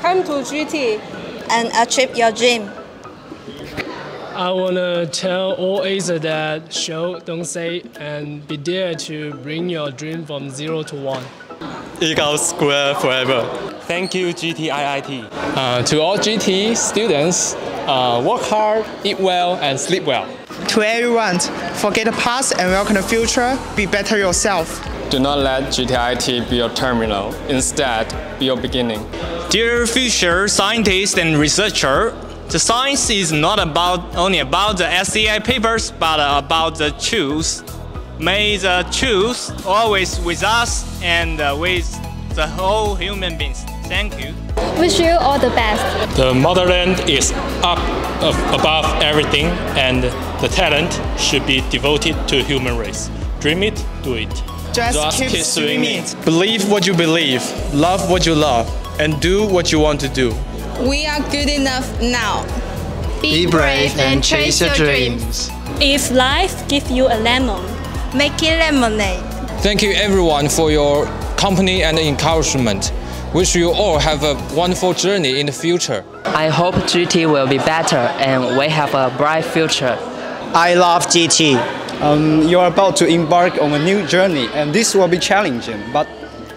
Come to GT and achieve your dream. I wanna tell all Acer that show, don't say, and be there to bring your dream from zero to one. Eagle Square forever. Thank you, GTIIT. Uh, to all GT students, uh, work hard, eat well, and sleep well. To everyone, forget the past and welcome the future. Be better yourself. Do not let GTIT be your terminal. Instead, be your beginning. Dear future scientists and researcher, the science is not about only about the SCI papers, but about the truth. May the truth always with us and with the whole human beings. Thank you. Wish you all the best. The motherland is up above everything and the talent should be devoted to human race. Dream it, do it. Just, Just keep, keep swimming. Believe what you believe, love what you love, and do what you want to do. We are good enough now. Be, Be brave and chase your dreams. If life gives you a lemon, make it lemonade. Thank you everyone for your company and encouragement. Wish you all have a wonderful journey in the future. I hope GT will be better and we have a bright future. I love GT. Um, you are about to embark on a new journey and this will be challenging, but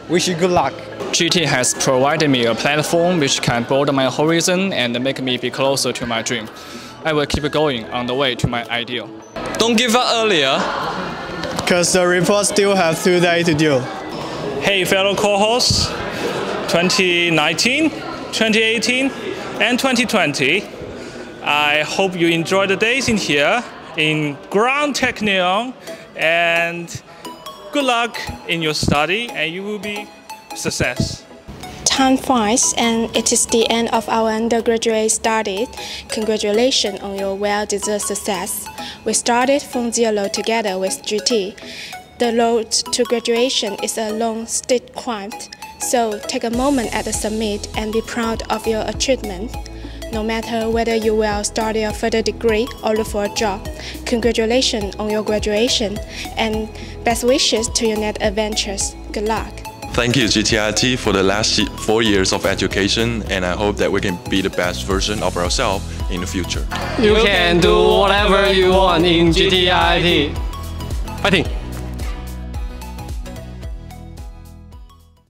wish you good luck. GT has provided me a platform which can broaden my horizon and make me be closer to my dream. I will keep going on the way to my ideal. Don't give up earlier. Because the report still have two days to do. Hey fellow co-hosts, 2019, 2018 and 2020. I hope you enjoy the days in here in Grand Technion and good luck in your study and you will be success. Time flies and it is the end of our undergraduate study. Congratulations on your well-deserved success. We started from zero together with GT. The road to graduation is a long, steep climb, so take a moment at the summit and be proud of your achievement. No matter whether you will study a further degree or look for a job, congratulations on your graduation and best wishes to your next adventures. Good luck. Thank you GTIT for the last four years of education and I hope that we can be the best version of ourselves in the future. You can do whatever you want in GTIT. Fighting!